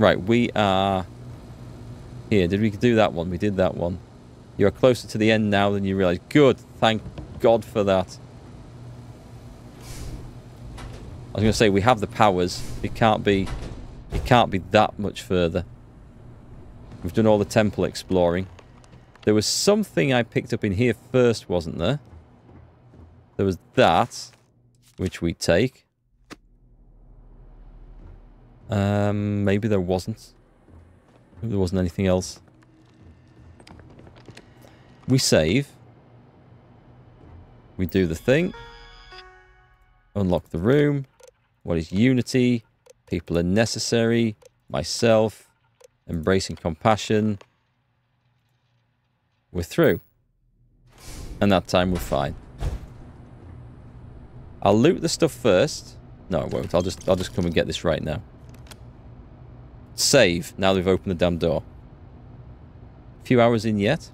Right, we are here. Did we do that one? We did that one. You are closer to the end now than you realize. Good. Thank God for that. I was going to say, we have the powers. It can't be... It can't be that much further. We've done all the temple exploring. There was something I picked up in here first, wasn't there? There was that, which we take. Um, maybe there wasn't. Maybe there wasn't anything else. We save. We do the thing. Unlock the room. What is unity? People are necessary. Myself. Embracing compassion. We're through. And that time we're fine. I'll loot the stuff first. No, I won't. I'll just I'll just come and get this right now. Save. Now they've opened the damn door. A few hours in yet.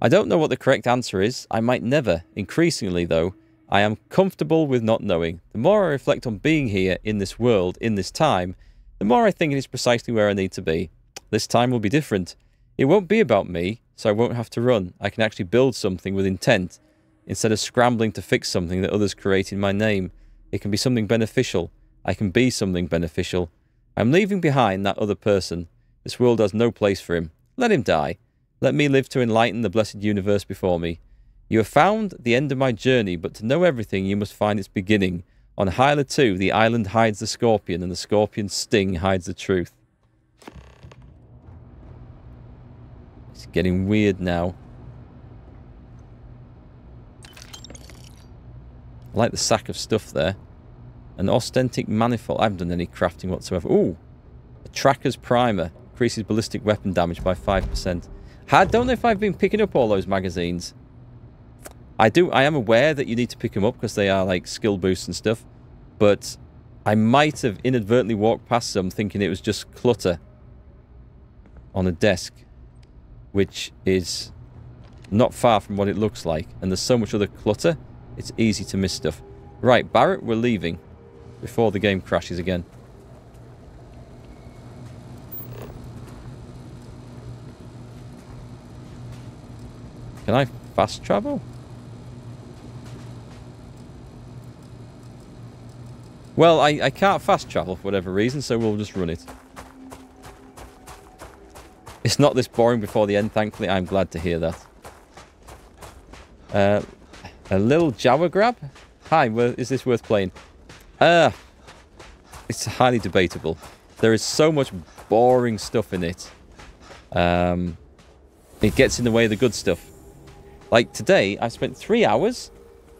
I don't know what the correct answer is. I might never. Increasingly, though, I am comfortable with not knowing. The more I reflect on being here, in this world, in this time, the more I think it is precisely where I need to be. This time will be different. It won't be about me, so I won't have to run. I can actually build something with intent, instead of scrambling to fix something that others create in my name. It can be something beneficial. I can be something beneficial. I'm leaving behind that other person. This world has no place for him. Let him die. Let me live to enlighten the blessed universe before me. You have found the end of my journey, but to know everything, you must find its beginning. On Hyla 2, the island hides the scorpion, and the scorpion's sting hides the truth. It's getting weird now. I like the sack of stuff there. An austenitic manifold. I haven't done any crafting whatsoever. Ooh, a tracker's primer. Increases ballistic weapon damage by 5%. I don't know if I've been picking up all those magazines. I do. I am aware that you need to pick them up because they are like skill boosts and stuff. But I might have inadvertently walked past some thinking it was just clutter on a desk. Which is not far from what it looks like. And there's so much other clutter, it's easy to miss stuff. Right, Barrett, we're leaving before the game crashes again. Can I fast travel? Well, I, I can't fast travel for whatever reason, so we'll just run it. It's not this boring before the end, thankfully. I'm glad to hear that. Uh, a little Jawa grab? Hi, is this worth playing? Uh, it's highly debatable. There is so much boring stuff in it. Um, it gets in the way of the good stuff. Like today, I spent three hours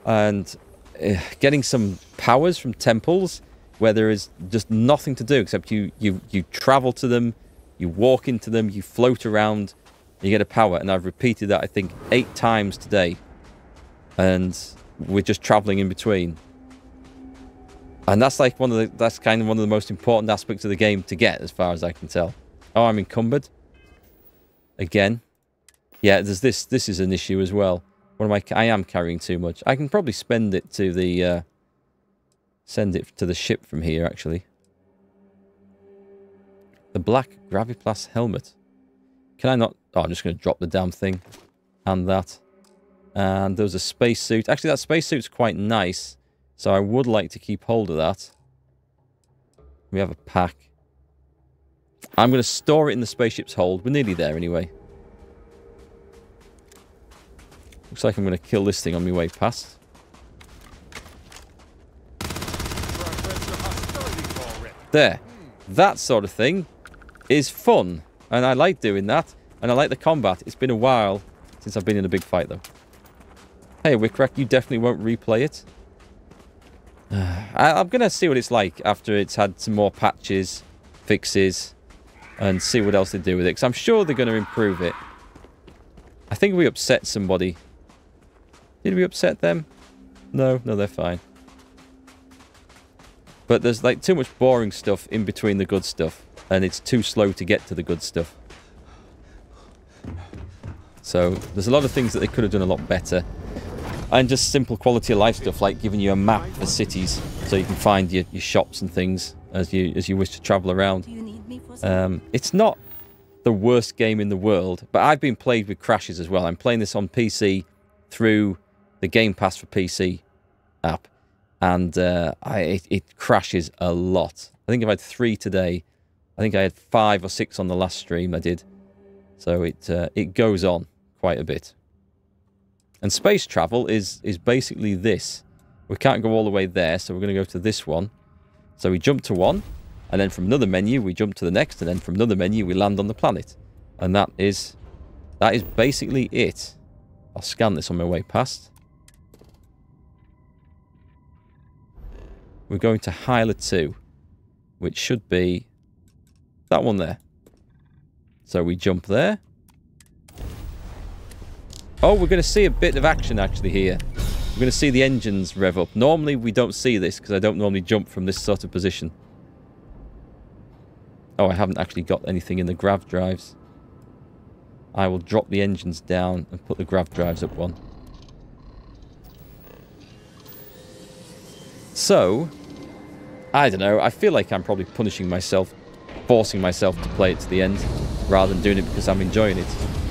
and uh, getting some powers from temples where there is just nothing to do except you you you travel to them, you walk into them, you float around, you get a power. And I've repeated that I think eight times today, and we're just traveling in between. And that's like one of the that's kind of one of the most important aspects of the game to get, as far as I can tell. Oh, I'm encumbered. Again. Yeah, there's this this is an issue as well. What am I I am carrying too much. I can probably spend it to the uh send it to the ship from here actually. The black Graviplast helmet. Can I not Oh, I'm just going to drop the damn thing. And that. And there was a spacesuit. Actually, that spacesuit's quite nice. So I would like to keep hold of that. We have a pack. I'm going to store it in the spaceship's hold. We're nearly there anyway. Looks like I'm going to kill this thing on my way past. There. That sort of thing is fun. And I like doing that. And I like the combat. It's been a while since I've been in a big fight, though. Hey, Wickrack, you definitely won't replay it. I, am going to see what it's like after it's had some more patches, fixes, and see what else they do with it. Because I'm sure they're going to improve it. I think we upset somebody did we upset them? No, no, they're fine. But there's like too much boring stuff in between the good stuff. And it's too slow to get to the good stuff. So there's a lot of things that they could have done a lot better. And just simple quality of life stuff like giving you a map for cities so you can find your, your shops and things as you as you wish to travel around. Do you need me for something? Um, it's not the worst game in the world, but I've been plagued with crashes as well. I'm playing this on PC through the Game Pass for PC app, and uh, I, it, it crashes a lot. I think I've had three today. I think I had five or six on the last stream I did. So it uh, it goes on quite a bit. And space travel is is basically this. We can't go all the way there, so we're going to go to this one. So we jump to one, and then from another menu we jump to the next, and then from another menu we land on the planet. And that is that is basically it. I'll scan this on my way past. We're going to Hyla 2, which should be that one there. So we jump there. Oh, we're going to see a bit of action actually here. We're going to see the engines rev up. Normally we don't see this because I don't normally jump from this sort of position. Oh, I haven't actually got anything in the grav drives. I will drop the engines down and put the grav drives up one. So, I don't know. I feel like I'm probably punishing myself, forcing myself to play it to the end, rather than doing it because I'm enjoying it.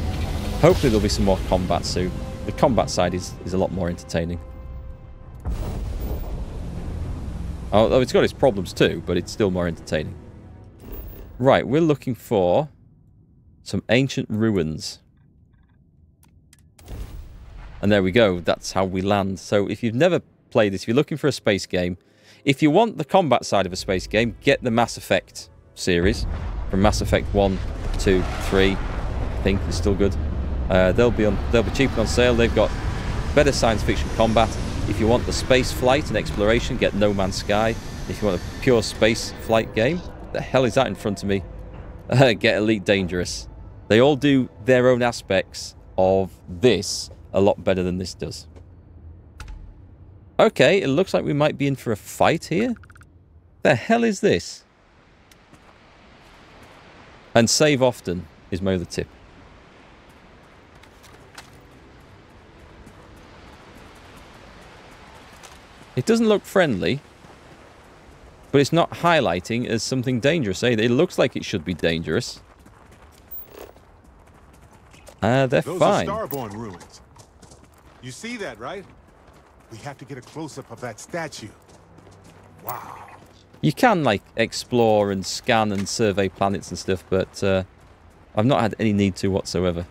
Hopefully there'll be some more combat soon. The combat side is, is a lot more entertaining. Although it's got its problems too, but it's still more entertaining. Right, we're looking for some ancient ruins. And there we go. That's how we land. So if you've never played this, if you're looking for a space game, if you want the combat side of a space game, get the Mass Effect series from Mass Effect 1, 2, 3. I think it's still good. Uh, they'll be on. They'll be cheaper on sale. They've got better science fiction combat. If you want the space flight and exploration, get No Man's Sky. If you want a pure space flight game, the hell is that in front of me? get Elite Dangerous. They all do their own aspects of this a lot better than this does. Okay, it looks like we might be in for a fight here. The hell is this? And save often is my other tip. It doesn't look friendly, but it's not highlighting as something dangerous either. It looks like it should be dangerous. Ah, uh, they're Those fine. are Starborn ruins. You see that, right? We have to get a close-up of that statue. Wow. You can, like, explore and scan and survey planets and stuff, but uh, I've not had any need to whatsoever.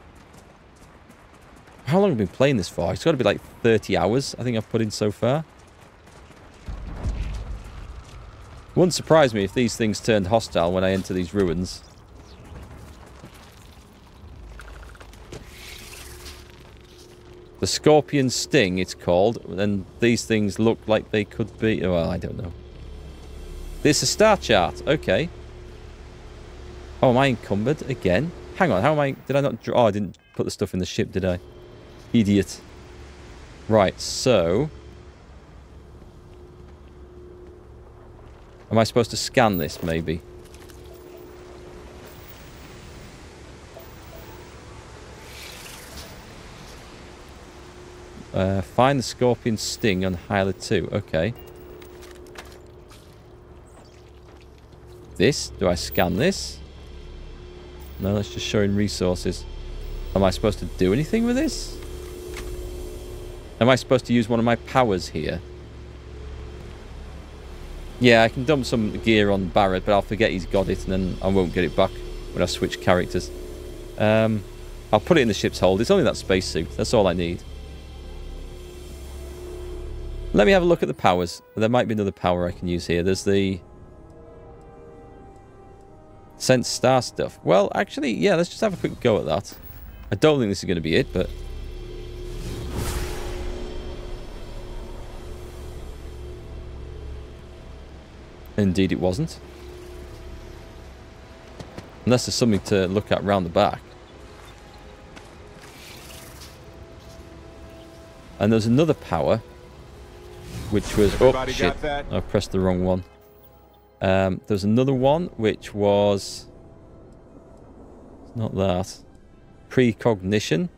How long have I been playing this for? It's got to be like 30 hours, I think I've put in so far. Wouldn't surprise me if these things turned hostile when I enter these ruins. The Scorpion Sting, it's called. And these things look like they could be... Well, I don't know. This is a star chart. Okay. Oh, am I encumbered again? Hang on, how am I... Did I not... Oh, I didn't put the stuff in the ship, did I? Idiot. Right, so... Am I supposed to scan this, maybe? Uh, find the scorpion sting on Hyla 2. Okay. This? Do I scan this? No, that's just showing resources. Am I supposed to do anything with this? Am I supposed to use one of my powers here? Yeah, I can dump some gear on Barrett, but I'll forget he's got it, and then I won't get it back when I switch characters. Um, I'll put it in the ship's hold. It's only that spacesuit. That's all I need. Let me have a look at the powers. There might be another power I can use here. There's the... Sense star stuff. Well, actually, yeah, let's just have a quick go at that. I don't think this is going to be it, but... Indeed it wasn't. Unless there's something to look at round the back. And there's another power, which was... Oh, shit. I pressed the wrong one. Um, there's another one, which was... Not that. Precognition.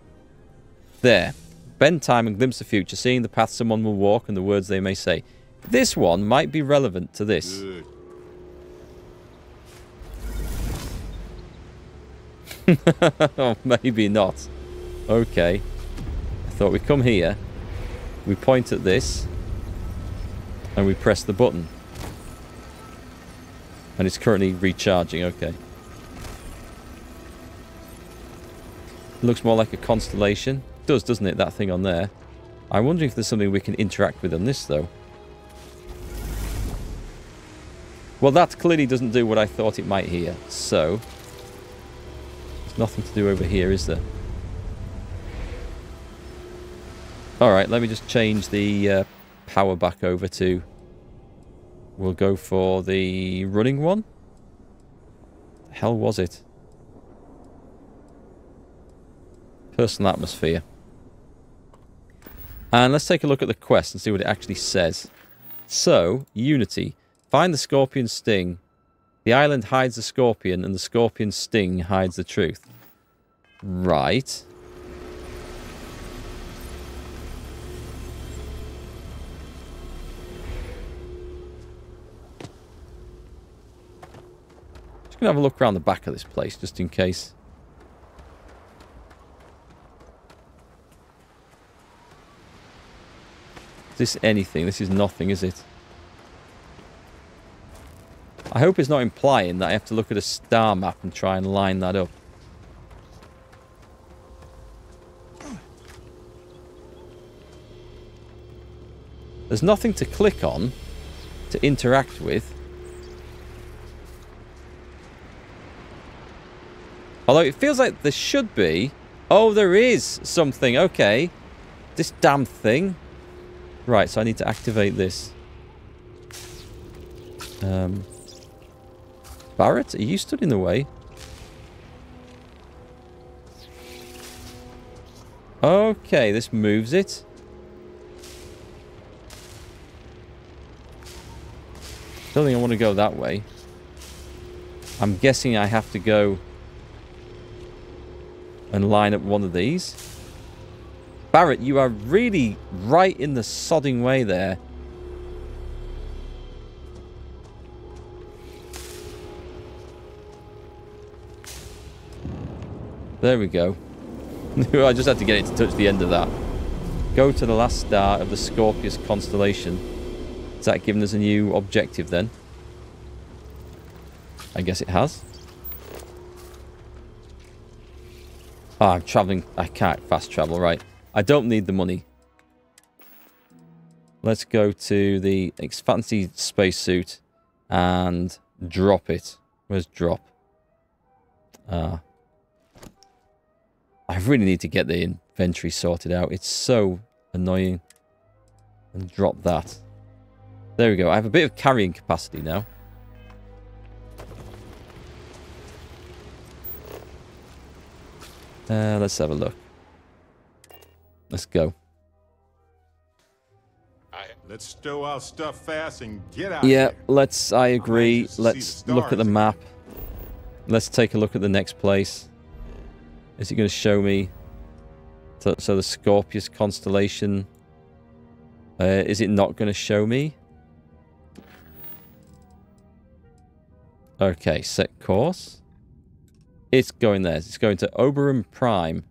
There. Bend time and glimpse the future, seeing the path someone will walk and the words they may say. This one might be relevant to this. Oh, maybe not. Okay. I thought we come here, we point at this, and we press the button. And it's currently recharging, okay. Looks more like a constellation. Does, doesn't it, that thing on there? I'm wondering if there's something we can interact with on this, though. Well, that clearly doesn't do what I thought it might here, so... There's nothing to do over here, is there? Alright, let me just change the uh, power back over to... We'll go for the running one. The hell was it? Personal atmosphere. And let's take a look at the quest and see what it actually says. So, Unity. Find the scorpion sting. The island hides the scorpion and the scorpion sting hides the truth. Right. Just gonna have a look around the back of this place just in case. Is this anything? This is nothing, is it? I hope it's not implying that I have to look at a star map and try and line that up. There's nothing to click on to interact with. Although it feels like there should be. Oh, there is something. Okay. This damn thing. Right, so I need to activate this. Um, Barrett, are you stood in the way? Okay, this moves it. Don't think I want to go that way. I'm guessing I have to go and line up one of these. Barrett, you are really right in the sodding way there. There we go. I just had to get it to touch the end of that. Go to the last star of the Scorpius constellation. Is that giving us a new objective then? I guess it has. Oh, I'm traveling. I can't fast travel, right. I don't need the money. Let's go to the fancy spacesuit and drop it. Where's drop? Ah, I really need to get the inventory sorted out. It's so annoying. And drop that. There we go. I have a bit of carrying capacity now. Uh, let's have a look. Let's go. Let's stow our stuff fast and get out. Yeah, let's. I agree. Let's look at the map. Let's take a look at the next place. Is it going to show me? So, so the Scorpius constellation. Uh, is it not going to show me? Okay, set course. It's going there. It's going to Oberon Prime.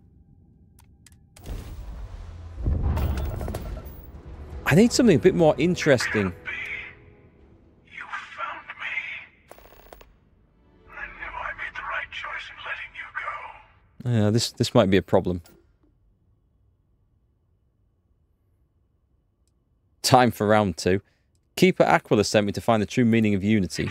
I need something a bit more interesting. Yeah, this this might be a problem. Time for round two. Keeper Aquilus sent me to find the true meaning of unity.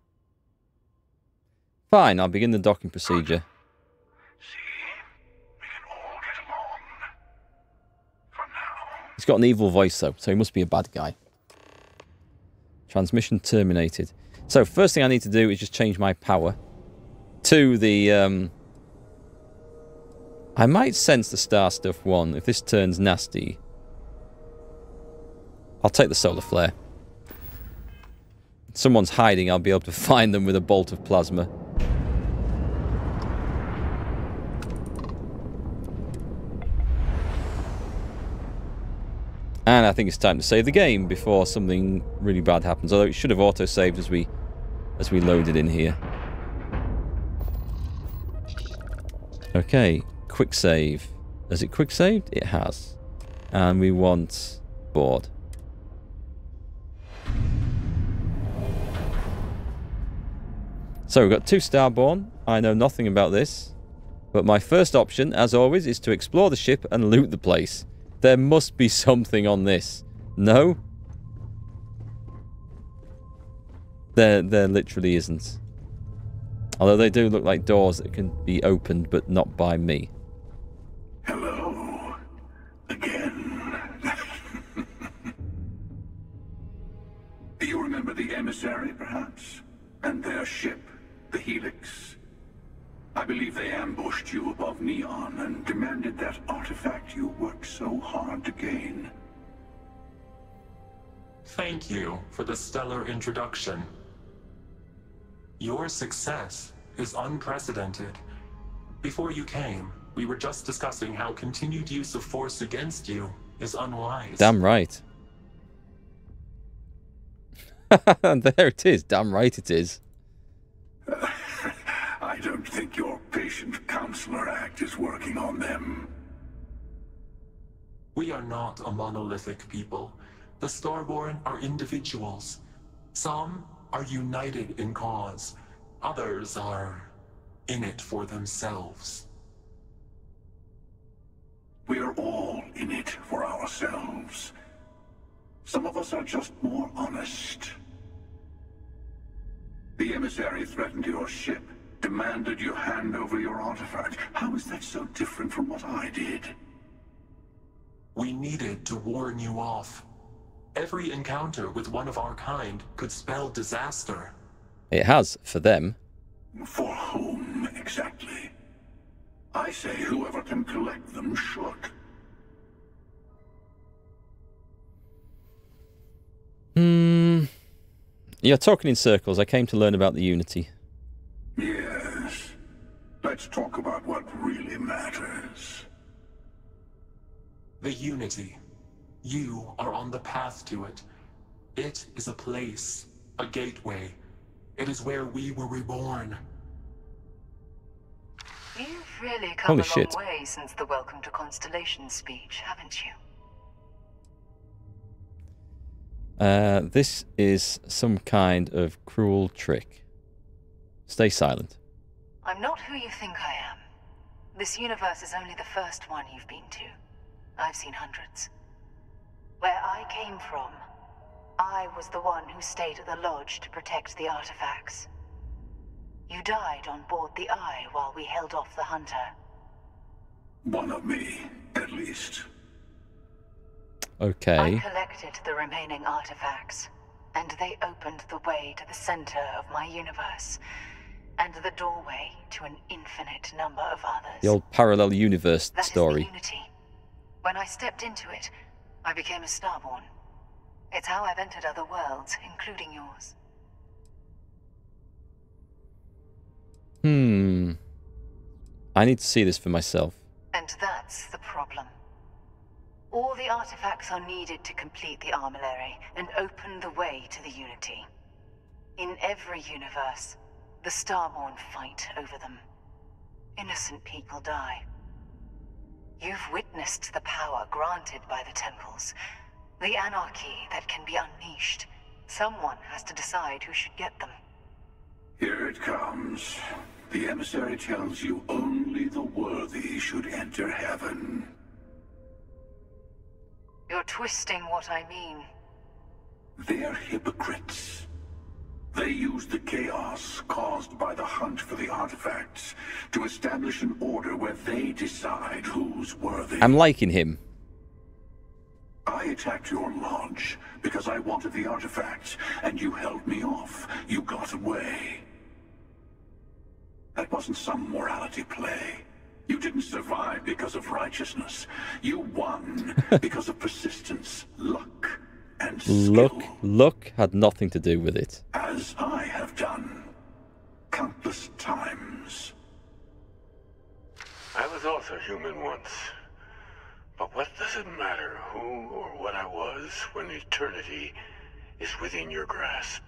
Fine, I'll begin the docking procedure. He's got an evil voice though, so he must be a bad guy. Transmission terminated. So first thing I need to do is just change my power to the... Um, I might sense the star stuff one if this turns nasty. I'll take the solar flare. If someone's hiding, I'll be able to find them with a bolt of plasma. And I think it's time to save the game before something really bad happens. Although it should have auto-saved as we as we loaded in here. Okay, quick save. Has it quick saved? It has. And we want board. So we've got two Starborn. I know nothing about this. But my first option, as always, is to explore the ship and loot the place. There must be something on this. No? There, there literally isn't. Although they do look like doors that can be opened, but not by me. Hello. Again. Do you remember the emissary, perhaps? And their ship, the Helix? I believe they ambushed you above Neon and demanded that artifact you worked so hard to gain. Thank you for the stellar introduction. Your success is unprecedented. Before you came, we were just discussing how continued use of force against you is unwise. Damn right. there it is. Damn right it is. I don't think your patient counselor act is working on them. We are not a monolithic people. The Starborn are individuals. Some are united in cause. Others are in it for themselves. We are all in it for ourselves. Some of us are just more honest. The emissary threatened your ship, demanded you hand over your artifact. How is that so different from what I did? We needed to warn you off. Every encounter with one of our kind could spell disaster. It has, for them. For whom, exactly? I say whoever can collect them should. Hmm. You're talking in circles. I came to learn about the Unity. Yes. Let's talk about what really matters. The Unity. You are on the path to it. It is a place, a gateway. It is where we were reborn. You've really come Holy a shit. long way since the Welcome to Constellation speech, haven't you? Uh, this is some kind of cruel trick. Stay silent. I'm not who you think I am. This universe is only the first one you've been to. I've seen hundreds. Where I came from, I was the one who stayed at the lodge to protect the artifacts. You died on board the Eye while we held off the Hunter. One of me, at least. Okay. I collected the remaining artifacts, and they opened the way to the center of my universe, and the doorway to an infinite number of others. The old parallel universe That is the story. Unity. When I stepped into it, I became a Starborn. It's how I've entered other worlds, including yours. Hmm. I need to see this for myself. And that's the problem. All the artifacts are needed to complete the armillary and open the way to the Unity. In every universe, the Starborn fight over them. Innocent people die. You've witnessed the power granted by the temples, the anarchy that can be unleashed. Someone has to decide who should get them. Here it comes. The emissary tells you only the worthy should enter heaven. You're twisting what I mean. They're hypocrites. The They use the chaos caused by the hunt for the artifacts to establish an order where they decide who's worthy. I'm liking him. I attacked your lodge because I wanted the artifacts, and you held me off. You got away. That wasn't some morality play. You didn't survive because of righteousness. You won because of persistence, luck. Luck, luck had nothing to do with it. As I have done. Countless times. I was also human once. But what does it matter who or what I was when eternity is within your grasp?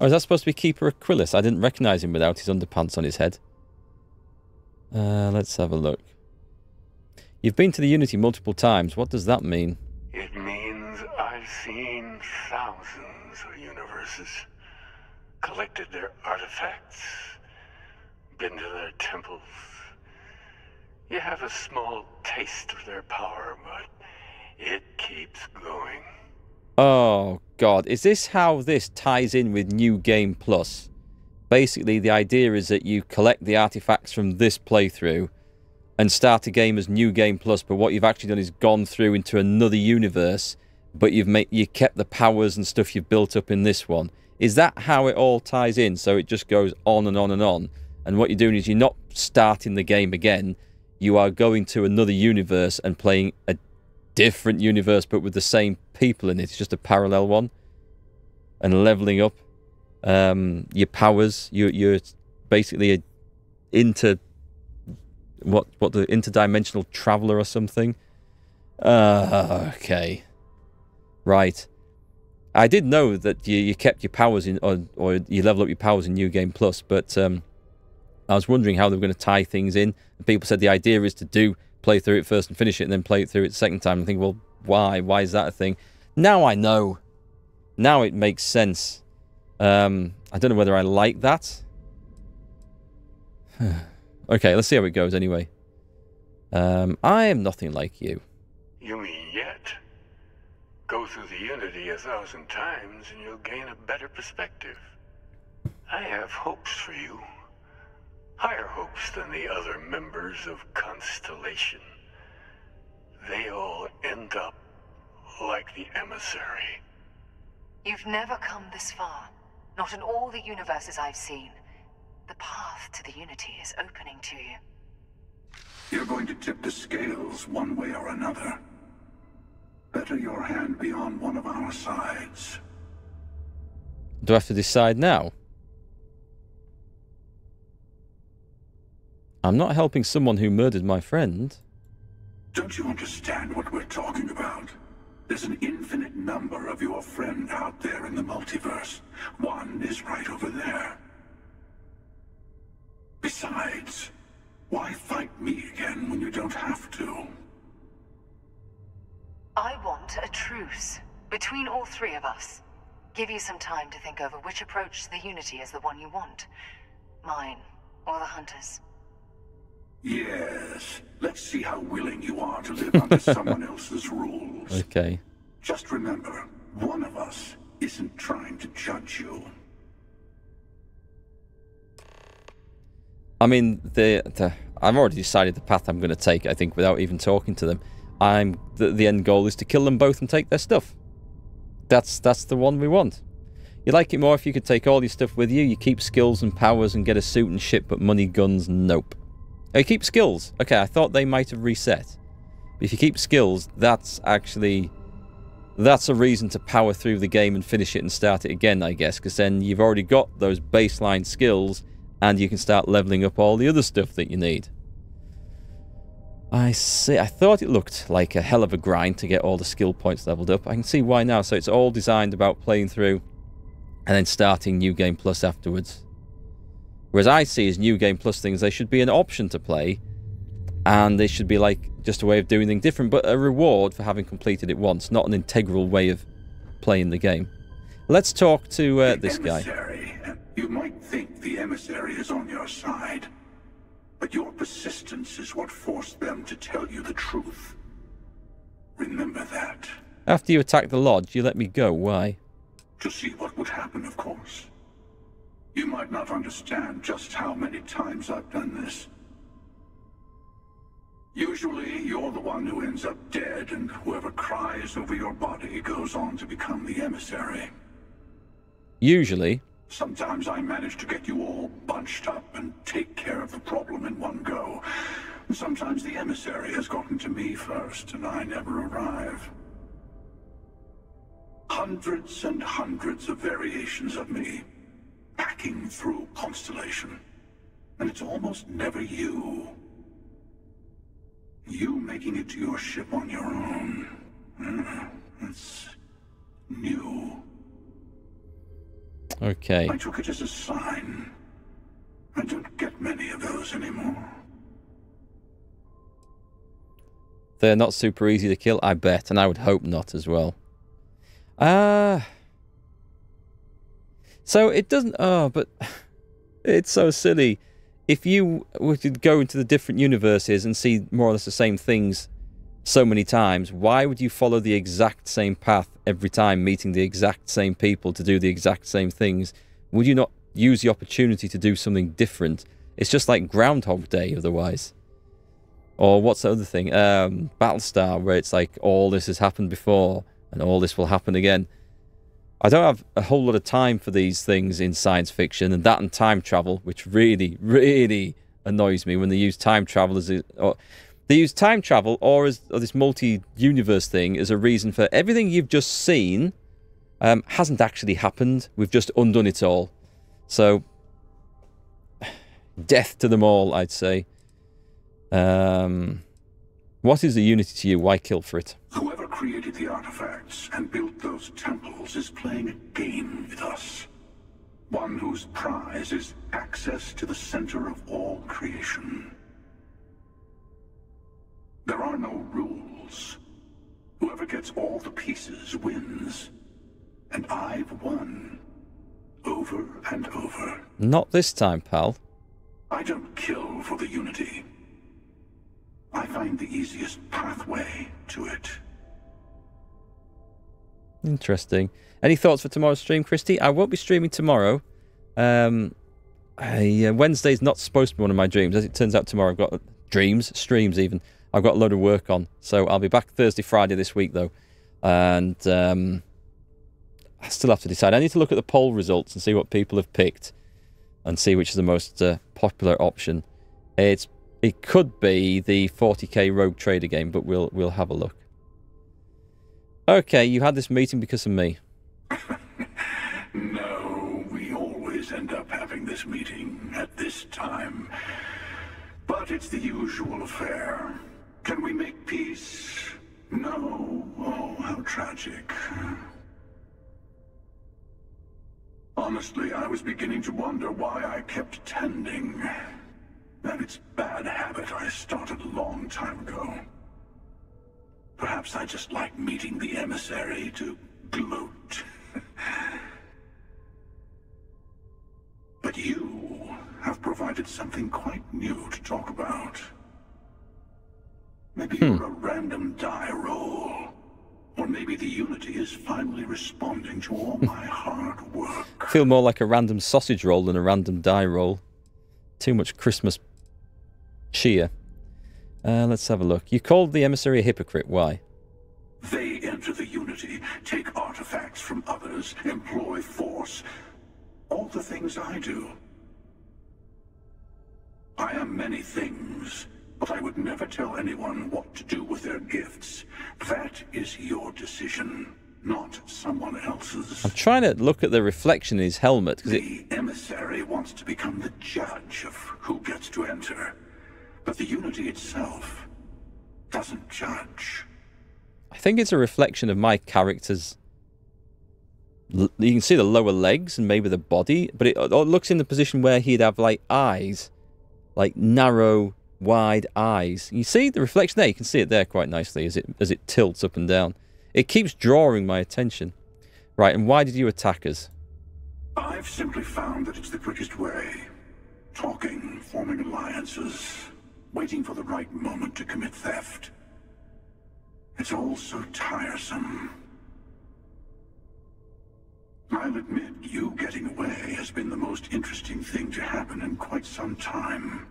Oh, is that supposed to be Keeper Aquilus? I didn't recognize him without his underpants on his head. Uh, let's have a look. You've been to the Unity multiple times. What does that mean? It means I've seen thousands of universes, collected their artifacts, been to their temples. You have a small taste of their power, but it keeps going. Oh, God. Is this how this ties in with New Game Plus? Basically, the idea is that you collect the artifacts from this playthrough and start a game as New Game Plus, but what you've actually done is gone through into another universe, but you've made you kept the powers and stuff you've built up in this one. Is that how it all ties in? So it just goes on and on and on. And what you're doing is you're not starting the game again. You are going to another universe and playing a different universe, but with the same people in it. It's just a parallel one. And leveling up um, your powers. You, you're basically a inter what what the interdimensional traveler or something. Uh, okay, right. I did know that you, you kept your powers in, or, or you level up your powers in New Game Plus, but um, I was wondering how they were going to tie things in. And people said the idea is to do play through it first and finish it, and then play it through it second time. I think, well, why? Why is that a thing? Now I know. Now it makes sense. Um, I don't know whether I like that. okay, let's see how it goes anyway. Um, I am nothing like you. You mean yet? Go through the Unity a thousand times and you'll gain a better perspective. I have hopes for you. Higher hopes than the other members of Constellation. They all end up like the emissary. You've never come this far. Not in all the universes I've seen. The path to the Unity is opening to you. You're going to tip the scales one way or another. Better your hand be on one of our sides. Do I have to decide now? I'm not helping someone who murdered my friend. Don't you understand what we're talking about? There's an infinite number of your friend out there in the multiverse. One is right over there. Besides, why fight me again when you don't have to? I want a truce between all three of us. Give you some time to think over which approach to the Unity is the one you want. Mine, or the Hunters. Yes. Let's see how willing you are to live under someone else's rules. Okay. Just remember, one of us isn't trying to judge you. I mean, the, the I've already decided the path I'm going to take. I think without even talking to them, I'm the, the end goal is to kill them both and take their stuff. That's that's the one we want. You'd like it more if you could take all your stuff with you. You keep skills and powers and get a suit and shit, but money, guns, nope. Oh, you keep skills. Okay, I thought they might have reset. But if you keep skills, that's actually that's a reason to power through the game and finish it and start it again, I guess, because then you've already got those baseline skills and you can start leveling up all the other stuff that you need. I see. I thought it looked like a hell of a grind to get all the skill points leveled up. I can see why now. So it's all designed about playing through and then starting New Game Plus afterwards. Whereas I see as New Game Plus things, they should be an option to play and they should be like just a way of doing things different, but a reward for having completed it once, not an integral way of playing the game. Let's talk to uh, this guy. You might think the emissary is on your side, but your persistence is what forced them to tell you the truth. Remember that. After you attacked the lodge, you let me go. Why? To see what would happen, of course. You might not understand just how many times I've done this. Usually, you're the one who ends up dead, and whoever cries over your body goes on to become the emissary. Usually. Sometimes I manage to get you all bunched up and take care of the problem in one go. Sometimes the emissary has gotten to me first, and I never arrive. Hundreds and hundreds of variations of me, packing through Constellation. And it's almost never you. You making it to your ship on your own. Uh, it's new. Okay. I took it as a sign. I don't get many of those anymore. They're not super easy to kill, I bet, and I would hope not as well. Ah. Uh, so it doesn't. Oh, but it's so silly. If you were to go into the different universes and see more or less the same things so many times, why would you follow the exact same path every time, meeting the exact same people to do the exact same things? Would you not use the opportunity to do something different? It's just like Groundhog Day otherwise. Or what's the other thing? Um, Battlestar, where it's like all this has happened before and all this will happen again. I don't have a whole lot of time for these things in science fiction, and that and time travel, which really, really annoys me when they use time travel as a, or they use time travel or as or this multi-universe thing as a reason for everything you've just seen um, hasn't actually happened. We've just undone it all. So, death to them all, I'd say. Um, what is the unity to you? Why kill for it? Whoever created the artifacts and built those temples is playing a game with us. One whose prize is access to the center of all creation. Gets all the pieces wins. And I've won. Over and over. Not this time, pal. I don't kill for the Unity. I find the easiest pathway to it. Interesting. Any thoughts for tomorrow's stream, Christy? I won't be streaming tomorrow. Um, I, uh, Wednesday's not supposed to be one of my dreams. As it turns out, tomorrow I've got dreams, streams even. I've got a load of work on. So I'll be back Thursday, Friday this week, though. And um, I still have to decide. I need to look at the poll results and see what people have picked and see which is the most uh, popular option. It's It could be the 40k Rogue Trader game, but we'll, we'll have a look. Okay, you had this meeting because of me. no, we always end up having this meeting at this time. But it's the usual affair. Can we make peace? No. Oh, how tragic. Honestly, I was beginning to wonder why I kept tending. And it's bad habit I started a long time ago. Perhaps I just like meeting the emissary to gloat. but you have provided something quite new to talk about. Maybe Hmm. you're a random die roll. Or maybe the Unity is finally responding to all my hard work. Feel more like a random sausage roll than a random die roll. Too much Christmas cheer. Uh, let's have a look. You called the emissary a hypocrite. Why? They enter the Unity, take artifacts from others, employ force. All the things I do. I am many things, but I would never tell anyone what to do with their gifts. That is your decision, not someone else's. I'm trying to look at the reflection in his helmet because it. The emissary wants to become the judge of who gets to enter. But the Unity itself doesn't judge. I think it's a reflection of my character's. You can see the lower legs and maybe the body, but it, it looks in the position where he'd have like eyes, like narrow, wide eyes. You see the reflection there. You can see it there quite nicely as it as it tilts up and down. It keeps drawing my attention. Right, and why did you attack us? I've simply found that it's the quickest way. Talking, forming alliances, waiting for the right moment to commit theft. It's all so tiresome. I'll admit, you getting away has been the most interesting thing to happen in quite some time.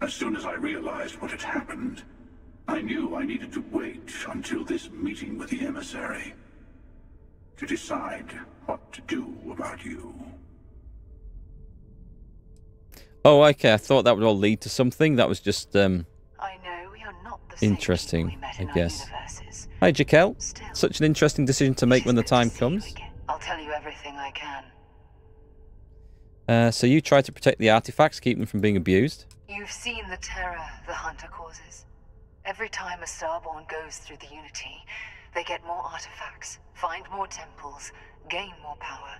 As soon as I realized what had happened, I knew I needed to wait until this meeting with the emissary to decide what to do about you. Oh, okay. I thought that would all lead to something. That was just um, I know we are not the same Interesting, people we met I in our guess. Hi, Jaquel. Still, Such an interesting decision to make when the time comes. I'll tell you everything I can. Uh, so you try to protect the artifacts, keep them from being abused. You've seen the terror the Hunter causes. Every time a Starborn goes through the Unity, they get more artifacts, find more temples, gain more power.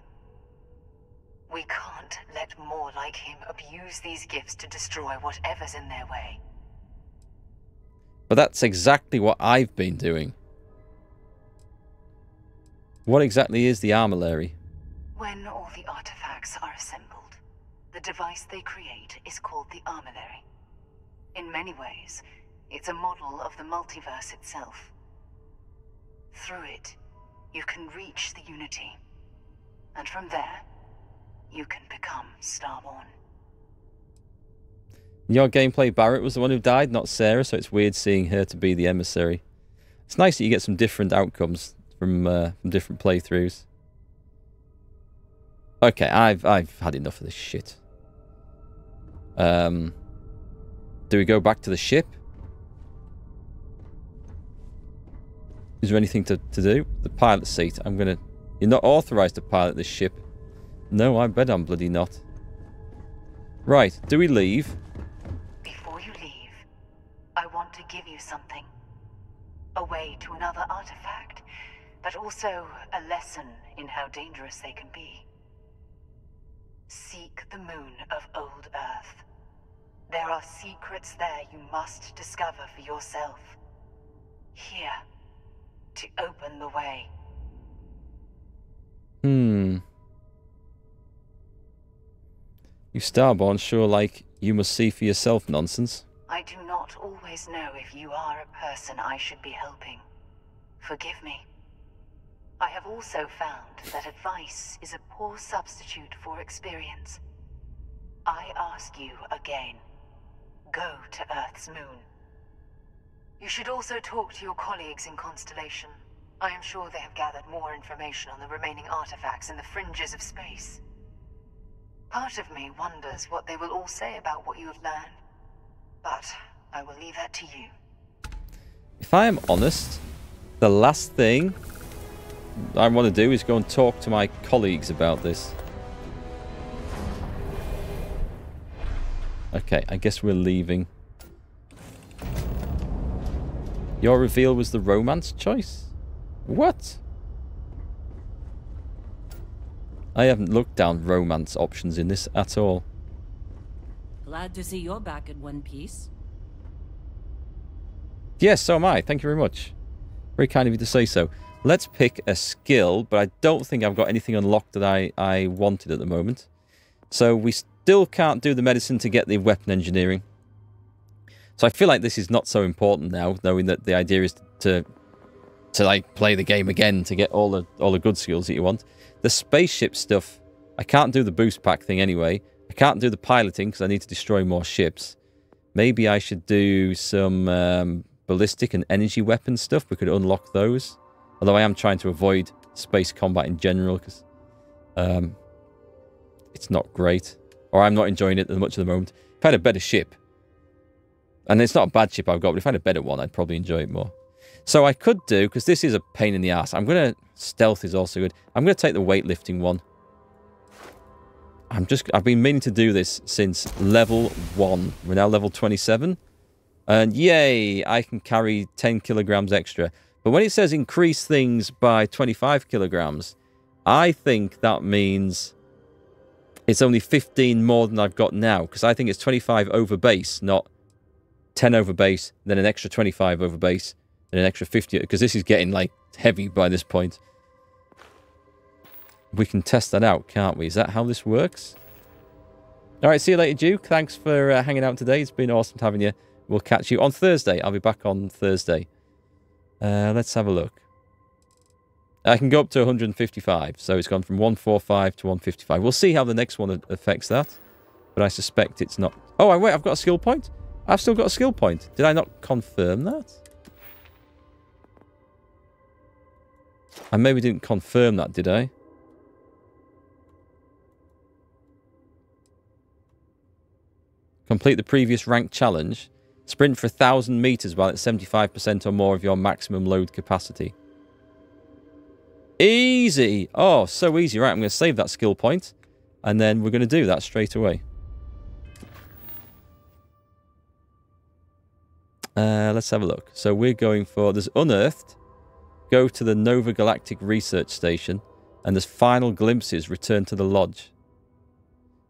We can't let more like him abuse these gifts to destroy whatever's in their way. But that's exactly what I've been doing. What exactly is the armillary? When all the artifacts are assembled, the device they create is called the Armillary. In many ways, it's a model of the multiverse itself. Through it, you can reach the Unity. And from there, you can become Starborn. In your gameplay, Barrett was the one who died, not Sarah, so it's weird seeing her to be the emissary. It's nice that you get some different outcomes from uh, from different playthroughs. Okay, I've I've had enough of this shit. Um, do we go back to the ship? Is there anything to, to do? The pilot seat. I'm gonna. You're not authorized to pilot this ship. No, I bet I'm bloody not. Right, do we leave? Before you leave, I want to give you something. A way to another artifact, but also a lesson in how dangerous they can be. Seek the moon of old Earth. There are secrets there you must discover for yourself. Here, to open the way. Hmm. You Starborn sure like you must see for yourself nonsense. I do not always know if you are a person I should be helping. Forgive me. I have also found that advice is a poor substitute for experience. I ask you again. Go to Earth's moon. You should also talk to your colleagues in Constellation. I am sure they have gathered more information on the remaining artifacts in the fringes of space. Part of me wonders what they will all say about what you have learned. But I will leave that to you. If I am honest, the last thing I want to do is go and talk to my colleagues about this. Okay, I guess we're leaving. Your reveal was the romance choice? What? I haven't looked down romance options in this at all. Glad to see you're back in one piece. Yes, so am I. Thank you very much. Very kind of you to say so. Let's pick a skill, but I don't think I've got anything unlocked that I, I wanted at the moment. So we still can't do the medicine to get the weapon engineering. So I feel like this is not so important now, knowing that the idea is to to like play the game again to get all the all the good skills that you want. The spaceship stuff, I can't do the boost pack thing anyway. I can't do the piloting because I need to destroy more ships. Maybe I should do some um, ballistic and energy weapon stuff. We could unlock those. Although I am trying to avoid space combat in general because um, it's not great. Or I'm not enjoying it as much at the moment. If I had a better ship, and it's not a bad ship I've got, but if I had a better one, I'd probably enjoy it more. So I could do, because this is a pain in the ass. I'm going to... Stealth is also good. I'm going to take the weightlifting one. I'm just... I've been meaning to do this since level 1. We're now level 27. And yay, I can carry 10 kilograms extra. But when it says increase things by 25 kilograms, I think that means it's only 15 more than I've got now. Because I think it's 25 over base, not 10 over base, then an extra 25 over base, then an extra 50. Because this is getting, like, heavy by this point. We can test that out, can't we? Is that how this works? All right, see you later, Duke. Thanks for uh, hanging out today. It's been awesome having you. We'll catch you on Thursday. I'll be back on Thursday. Uh, let's have a look. I can go up to 155. So it's gone from 145 to 155. We'll see how the next one affects that. But I suspect it's not... Oh, I wait, I've got a skill point? I've still got a skill point. Did I not confirm that? I maybe didn't confirm that, did I? Complete the previous rank challenge. Sprint for 1,000 meters while it's 75% or more of your maximum load capacity. Easy! Oh, so easy. Right, I'm going to save that skill point, and then we're going to do that straight away. Uh, let's have a look. So we're going for... There's Unearthed. Go to the Nova Galactic Research Station. And there's Final Glimpses. Return to the Lodge.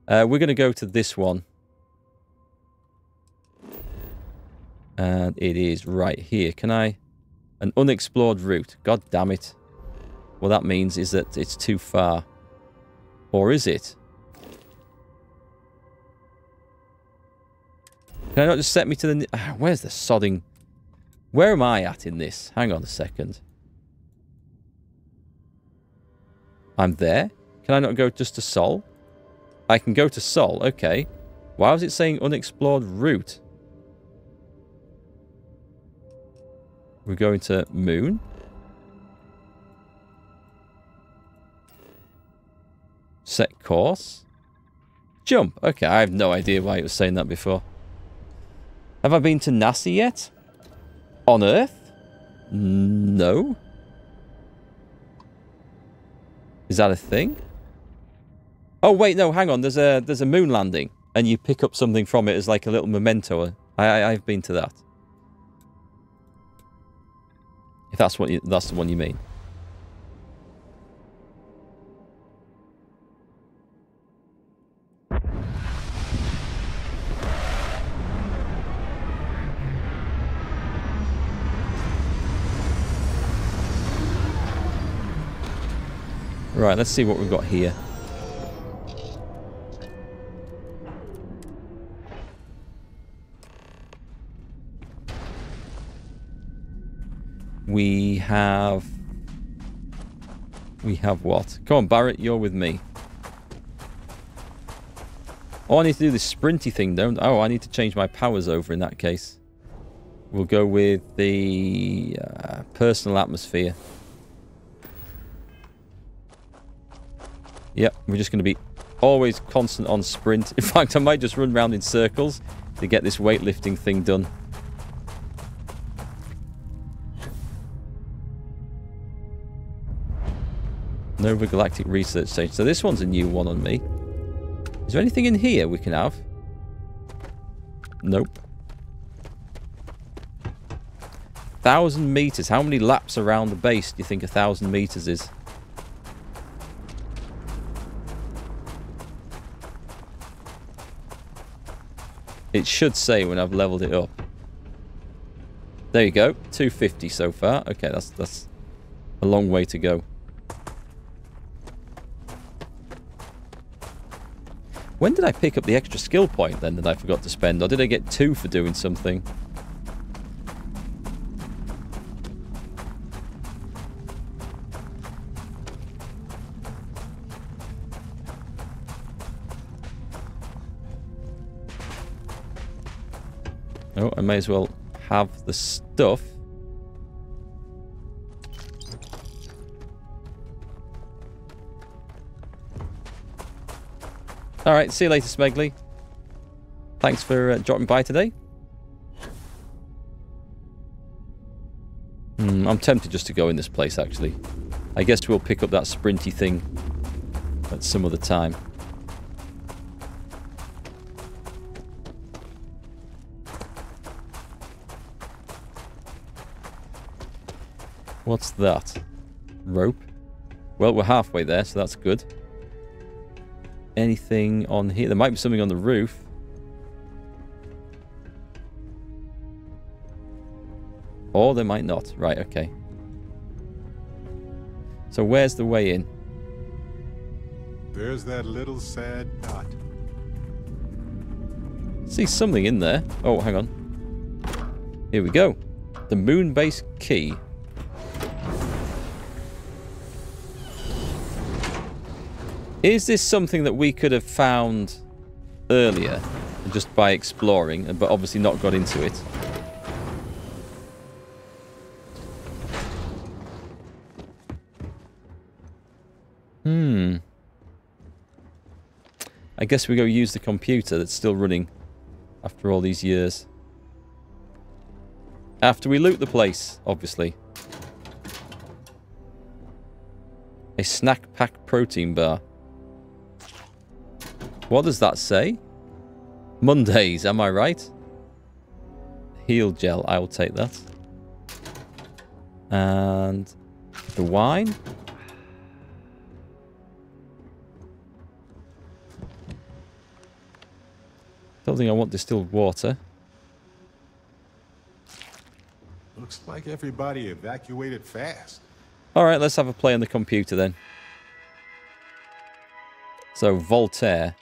Uh, we're going to go to this one. And it is right here. Can I... An unexplored route. God damn it. What that means is that it's too far. Or is it? Can I not just set me to the... Ah, where's the sodding... Where am I at in this? Hang on a second. I'm there? Can I not go just to Sol? I can go to Sol, okay. Why was it saying unexplored route? We're going to Moon. Set course. Jump. Okay, I have no idea why it was saying that before. Have I been to NASA yet? On Earth? No. Is that a thing? Oh wait, no, hang on. There's a there's a moon landing, and you pick up something from it as like a little memento. I, I I've been to that. If that's what you, that's the one you mean. Right, let's see what we've got here. We have... We have what? Come on, Barrett, you're with me. Oh, I need to do this sprinty thing, don't Oh, I need to change my powers over in that case. We'll go with the uh, personal atmosphere. Yep, we're just going to be always constant on sprint. In fact, I might just run around in circles to get this weightlifting thing done. Nova Galactic Research Station. So this one's a new one on me. Is there anything in here we can have? Nope. Thousand meters. How many laps around the base do you think a thousand meters is? It should say when I've leveled it up. There you go. 250 so far. Okay, that's that's a long way to go. When did I pick up the extra skill point then that I forgot to spend? Or did I get two for doing something? Oh, I may as well have the stuff. Alright, see you later, Smegly. Thanks for uh, dropping by today. Hmm, I'm tempted just to go in this place, actually. I guess we'll pick up that sprinty thing at some other time. What's that? Rope? Well, we're halfway there, so that's good anything on here? There might be something on the roof. Or there might not. Right, okay. So where's the way in? There's that little sad dot. See something in there. Oh, hang on. Here we go. The moon base key. Is this something that we could have found earlier just by exploring, but obviously not got into it? Hmm. I guess we go use the computer that's still running after all these years. After we loot the place, obviously. A snack pack protein bar. What does that say? Mondays, am I right? Heal gel, I will take that. And the wine. Don't think I want distilled water. Looks like everybody evacuated fast. Alright, let's have a play on the computer then. So, Voltaire.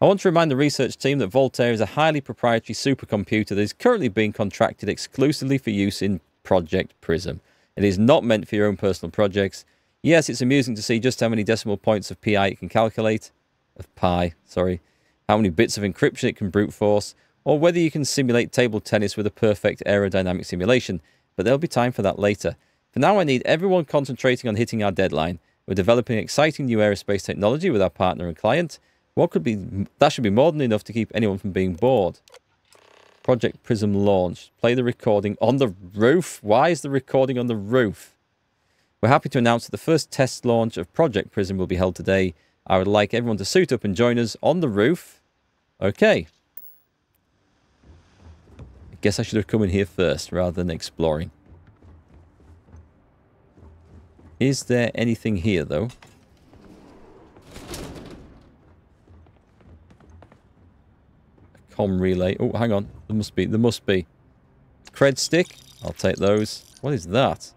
I want to remind the research team that Voltaire is a highly proprietary supercomputer that is currently being contracted exclusively for use in Project Prism. It is not meant for your own personal projects. Yes, it's amusing to see just how many decimal points of PI it can calculate. Of pi, sorry. How many bits of encryption it can brute force. Or whether you can simulate table tennis with a perfect aerodynamic simulation. But there'll be time for that later. For now, I need everyone concentrating on hitting our deadline. We're developing exciting new aerospace technology with our partner and client. What could be that should be more than enough to keep anyone from being bored. Project Prism launched. Play the recording on the roof. Why is the recording on the roof? We're happy to announce that the first test launch of Project Prism will be held today. I would like everyone to suit up and join us on the roof. Okay. I guess I should have come in here first rather than exploring. Is there anything here, though? A com relay. Oh, hang on. There must be. There must be. Cred stick. I'll take those. What is that?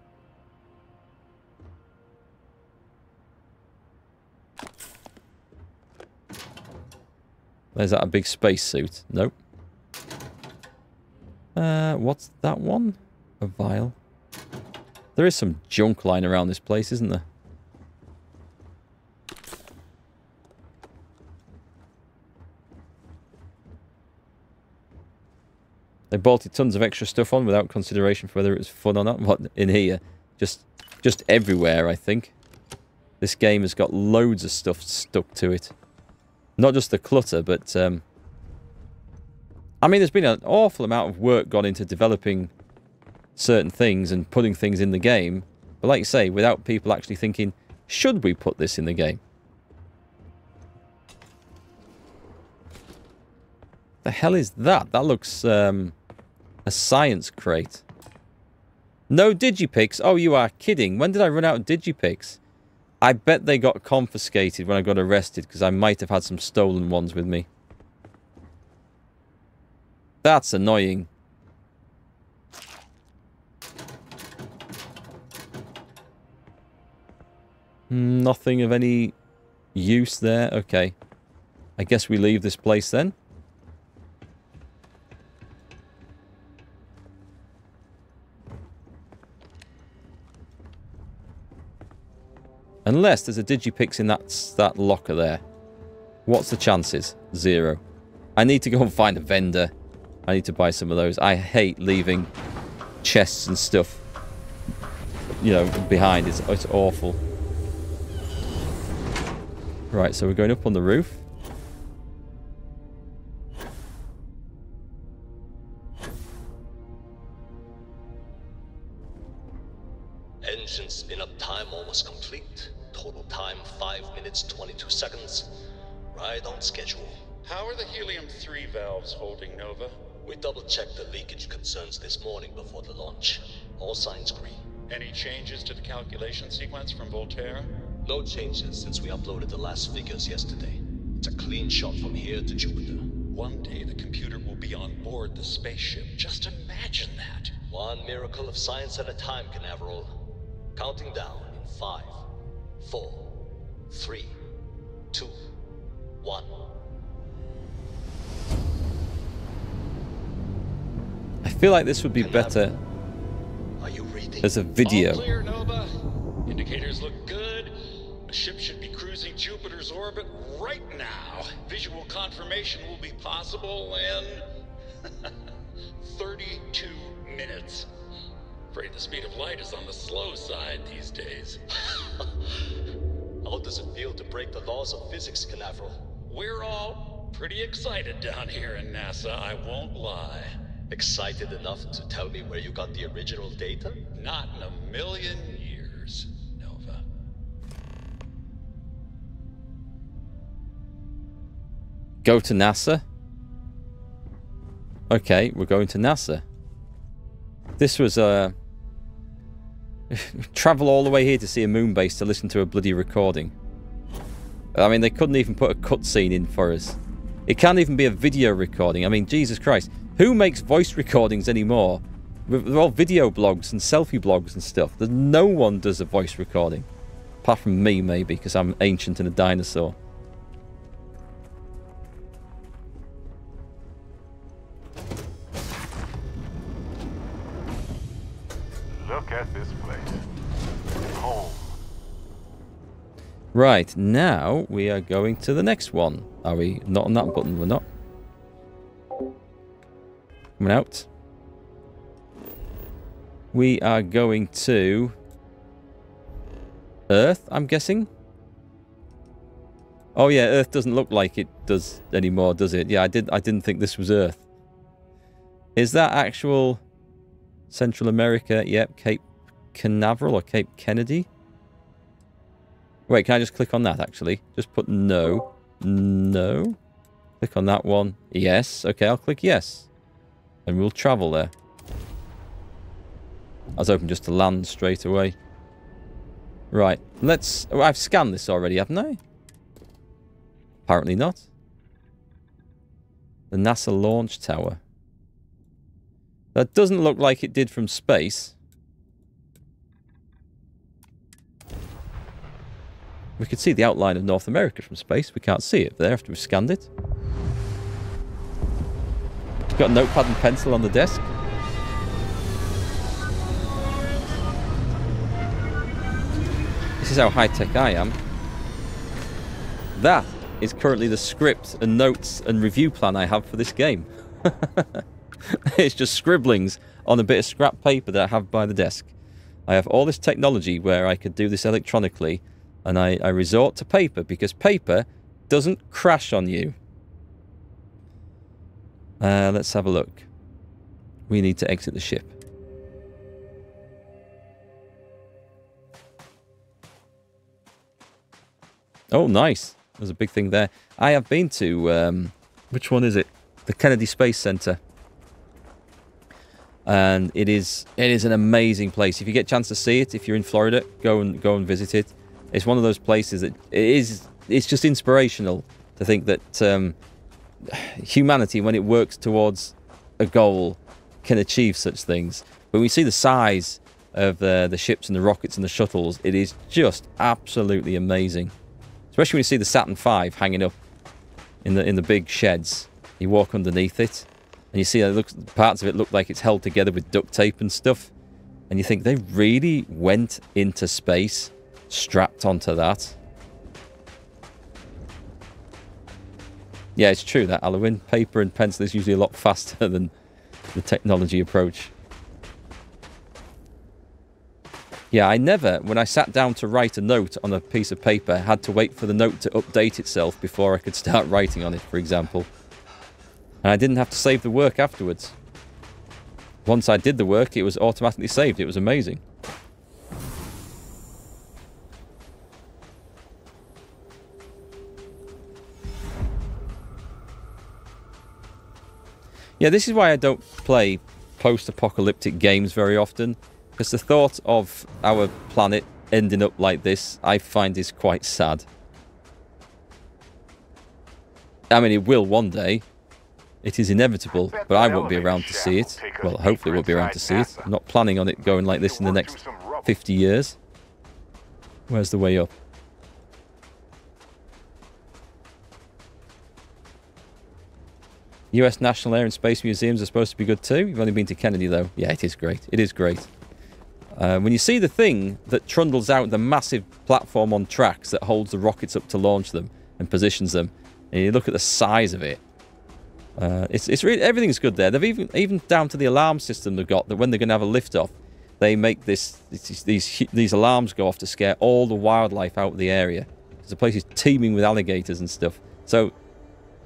There's that a big space suit? Nope. Uh, what's that one? A vial. There is some junk lying around this place, isn't there? They bolted tons of extra stuff on without consideration for whether it was fun or not. What, in here? Just, just everywhere, I think. This game has got loads of stuff stuck to it. Not just the clutter, but... Um, I mean, there's been an awful amount of work gone into developing certain things and putting things in the game. But like you say, without people actually thinking, should we put this in the game? The hell is that? That looks um, a science crate. No digipicks? Oh, you are kidding. When did I run out of digipicks? I bet they got confiscated when I got arrested because I might have had some stolen ones with me. That's annoying. Hmm, nothing of any use there. Okay. I guess we leave this place then. Unless there's a Digipicks in that, that locker there. What's the chances? Zero. I need to go and find a vendor. I need to buy some of those. I hate leaving chests and stuff, you know, behind. It's, it's awful. Right, so we're going up on the roof. Changes to the calculation sequence from Voltaire? No changes since we uploaded the last figures yesterday. It's a clean shot from here to Jupiter. One day the computer will be on board the spaceship. Just imagine that. One miracle of science at a time, Canaveral. Counting down in five, four, three, two, one. I feel like this would be better As a video. Clear. Indicators look good. A ship should be cruising Jupiter's orbit right now. Visual confirmation will be possible in 32 minutes. Afraid the speed of light is on the slow side these days. How does it feel to break the laws of physics, Canaveral? We're all pretty excited down here in NASA, I won't lie. Excited enough to tell me where you got the original data? Not in a million years, Nova. Go to NASA? Okay, we're going to NASA. This was a... Uh, travel all the way here to see a moon base to listen to a bloody recording. I mean, they couldn't even put a cutscene in for us. It can't even be a video recording. I mean, Jesus Christ. Who makes voice recordings anymore? They're all video blogs and selfie blogs and stuff. There's no one does a voice recording. Apart from me, maybe, because I'm ancient and a dinosaur. Look at this place. Home. Right, now we are going to the next one. Are we not on that button? We're not. Coming out. We are going to Earth, I'm guessing. Oh yeah, Earth doesn't look like it does anymore, does it? Yeah, I did I didn't think this was Earth. Is that actual Central America? Yep, Cape Canaveral or Cape Kennedy? Wait, can I just click on that actually? Just put no. No. Click on that one. Yes. Okay, I'll click yes. And we'll travel there. I was hoping just to land straight away. Right, let's... Oh, I've scanned this already, haven't I? Apparently not. The NASA launch tower. That doesn't look like it did from space. We could see the outline of North America from space. We can't see it there after we've scanned it. Got a notepad and pencil on the desk. This is how high-tech I am. That is currently the script and notes and review plan I have for this game. it's just scribblings on a bit of scrap paper that I have by the desk. I have all this technology where I could do this electronically and I, I resort to paper because paper doesn't crash on you. Uh, let's have a look. We need to exit the ship. Oh, nice. There's a big thing there. I have been to, um, which one is it? The Kennedy Space Center. And it is it is an amazing place. If you get a chance to see it, if you're in Florida, go and go and visit it. It's one of those places that it is. It's just inspirational to think that um, humanity, when it works towards a goal, can achieve such things. When we see the size of uh, the ships and the rockets and the shuttles, it is just absolutely amazing. Especially when you see the Saturn V hanging up in the in the big sheds. You walk underneath it, and you see it looks parts of it look like it's held together with duct tape and stuff. And you think they really went into space strapped onto that. Yeah, it's true that Alwyn. Paper and pencil is usually a lot faster than the technology approach. Yeah, I never, when I sat down to write a note on a piece of paper, had to wait for the note to update itself before I could start writing on it, for example. And I didn't have to save the work afterwards. Once I did the work, it was automatically saved. It was amazing. Yeah, this is why I don't play post-apocalyptic games very often. Because the thought of our planet ending up like this, I find is quite sad. I mean, it will one day. It is inevitable, but I won't be around to see it. Well, hopefully we'll be around to see it. I'm not planning on it going like this in the next 50 years. Where's the way up? US National Air and Space Museums are supposed to be good too. You've only been to Kennedy though. Yeah, it is great. It is great. Uh, when you see the thing that trundles out the massive platform on tracks that holds the rockets up to launch them and positions them, and you look at the size of it, uh, it's it's really everything's good there. They've even even down to the alarm system they've got that when they're going to have a lift off, they make this these, these alarms go off to scare all the wildlife out of the area. The place is teeming with alligators and stuff. So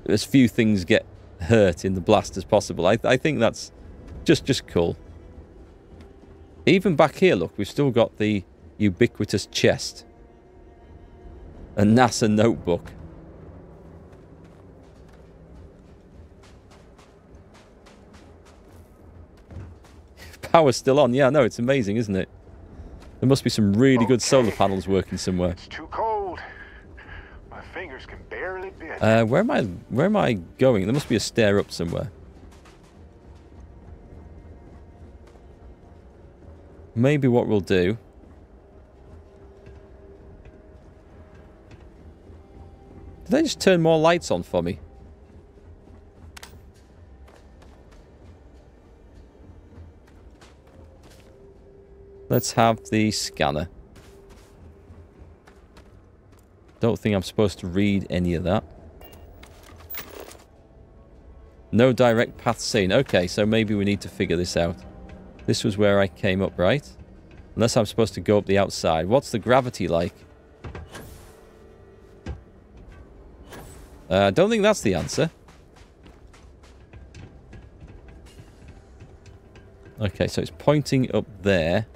as few things get hurt in the blast as possible. I I think that's just just cool. Even back here, look, we've still got the ubiquitous chest. A NASA notebook. Power's still on. Yeah, no, it's amazing, isn't it? There must be some really good solar panels working somewhere. It's too cold. My fingers can barely. Uh, where am I? Where am I going? There must be a stair up somewhere. Maybe what we'll do. Did they just turn more lights on for me? Let's have the scanner. Don't think I'm supposed to read any of that. No direct path seen. Okay, so maybe we need to figure this out. This was where I came up, right? Unless I'm supposed to go up the outside. What's the gravity like? I uh, don't think that's the answer. Okay, so it's pointing up there.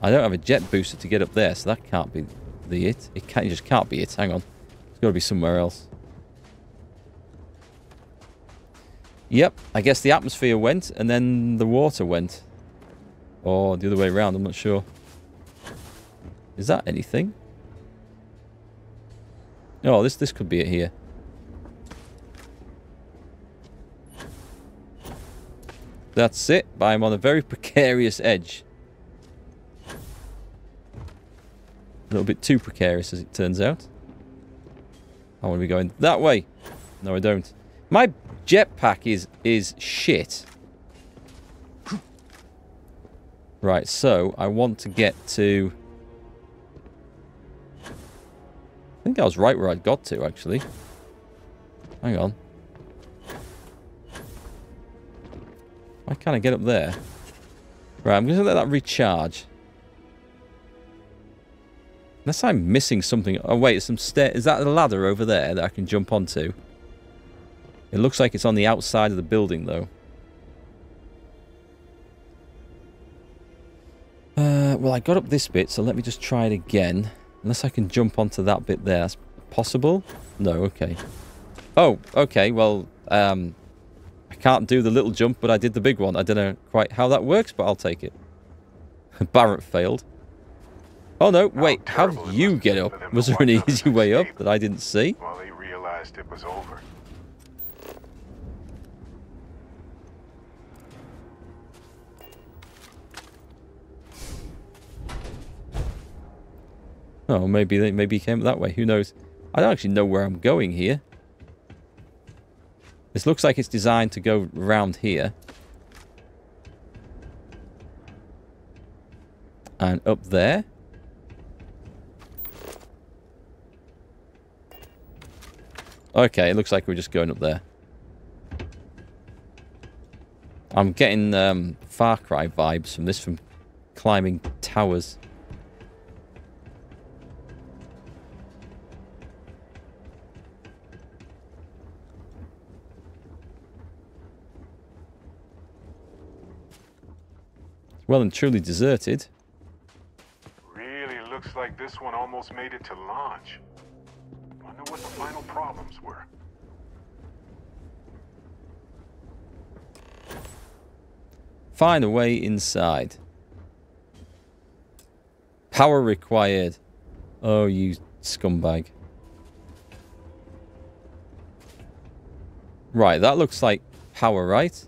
I don't have a jet booster to get up there, so that can't be the it. It can't. It just can't be it. Hang on. It's got to be somewhere else. Yep, I guess the atmosphere went, and then the water went. Or the other way around, I'm not sure. Is that anything? Oh, this this could be it here. That's it, but I'm on a very precarious edge. A little bit too precarious, as it turns out. I want to be going that way. No, I don't. My jetpack is is shit. Right, so I want to get to... I think I was right where I'd got to, actually. Hang on. Why can't I get up there? Right, I'm going to let that recharge. Unless I'm missing something. Oh, wait, some stair. Is that the ladder over there that I can jump onto? It looks like it's on the outside of the building, though. Uh, well, I got up this bit, so let me just try it again. Unless I can jump onto that bit there. That's possible? No, okay. Oh, okay, well, um, I can't do the little jump, but I did the big one. I don't know quite how that works, but I'll take it. Barrett failed. Oh, no, wait, how did you get up? Was there an easy way up that I didn't see? While they realized it was over. Oh, maybe they maybe he came that way. Who knows? I don't actually know where I'm going here. This looks like it's designed to go around here. And up there. Okay, it looks like we're just going up there. I'm getting um, Far Cry vibes from this, from climbing towers. Well and truly deserted. Really looks like this one almost made it to launch. Final problems were. Find a way inside. Power required. Oh, you scumbag. Right, that looks like power, right?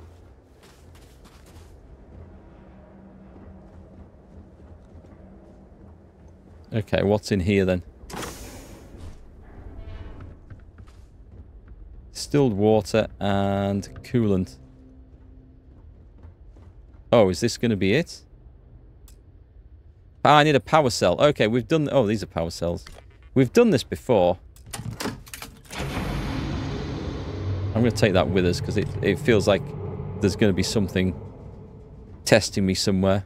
Okay, what's in here then? Distilled water and coolant. Oh, is this going to be it? Ah, I need a power cell. Okay, we've done... Oh, these are power cells. We've done this before. I'm going to take that with us because it, it feels like there's going to be something testing me somewhere.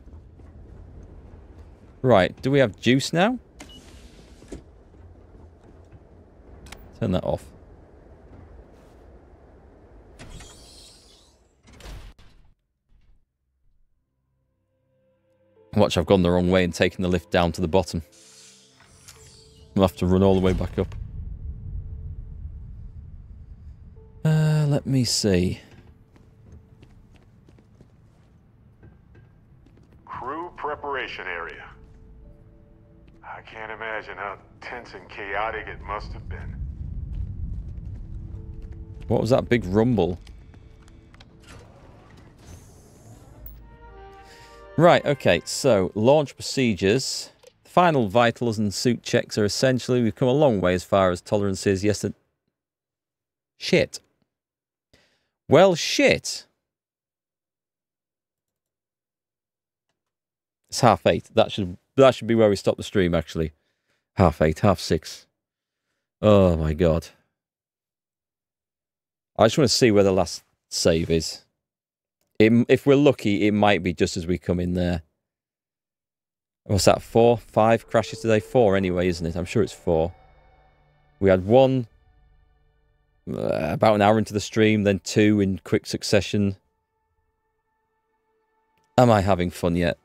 Right, do we have juice now? Turn that off. Watch, I've gone the wrong way and taken the lift down to the bottom. We'll have to run all the way back up. Uh, let me see. Crew preparation area. I can't imagine how tense and chaotic it must have been. What was that big rumble? Right, okay, so launch procedures. Final vitals and suit checks are essentially, we've come a long way as far as tolerances. Yes, shit. Well, shit. It's half eight. That should that should be where we stop the stream, actually. Half eight, half six. Oh my god. I just want to see where the last save is. It, if we're lucky, it might be just as we come in there. What's that? Four, five crashes today? Four anyway, isn't it? I'm sure it's four. We had one uh, about an hour into the stream, then two in quick succession. Am I having fun yet?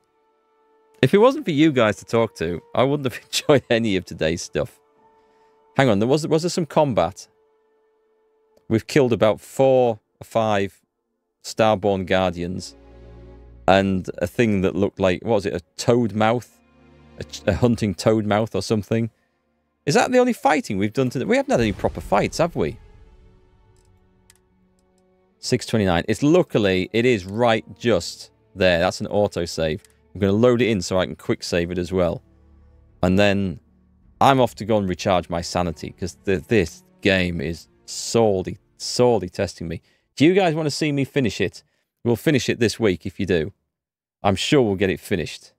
If it wasn't for you guys to talk to, I wouldn't have enjoyed any of today's stuff. Hang on, there was was there some combat? We've killed about four or five Starborn Guardians and a thing that looked like, what was it, a toad mouth? A, a hunting toad mouth or something? Is that the only fighting we've done today? We haven't had any proper fights, have we? 629. It's luckily, it is right just there. That's an autosave. I'm going to load it in so I can quick save it as well. And then I'm off to go and recharge my sanity because this game is sorely, sorely testing me. Do you guys want to see me finish it? We'll finish it this week if you do. I'm sure we'll get it finished.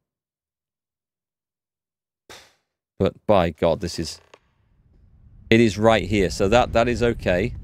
But by God, this is... It is right here. So that that is okay.